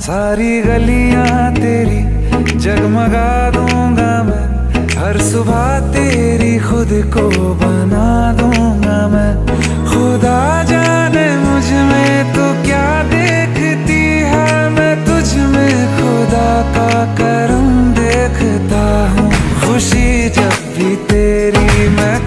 सारी गलियाँ तेरी जगमगा दूँगा मैं। हर सुबह तेरी खुद को बना दूँगा मैं। खुदा जाने मुझमें तो क्या देखती है? मैं तुझ में खुदा का करम देखता हूँ। खुशी जब भी तेरी मैं